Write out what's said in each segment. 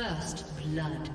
First blood.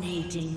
Dominating.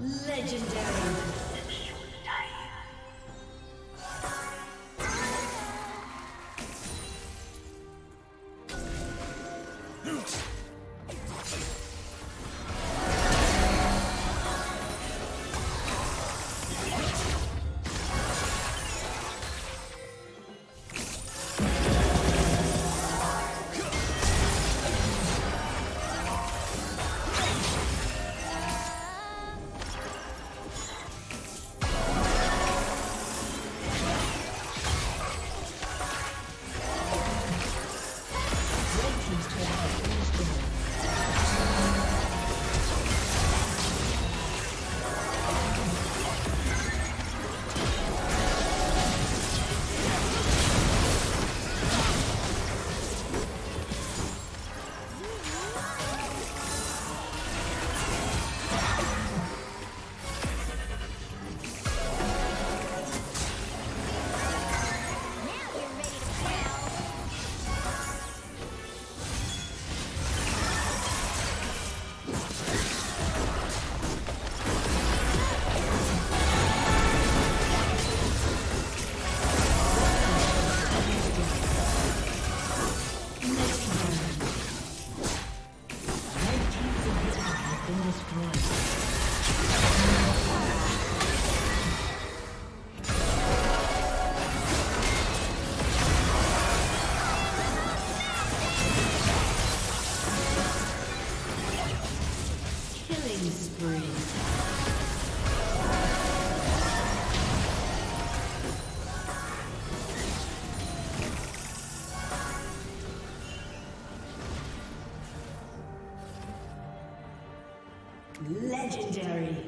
Legendary. Legendary.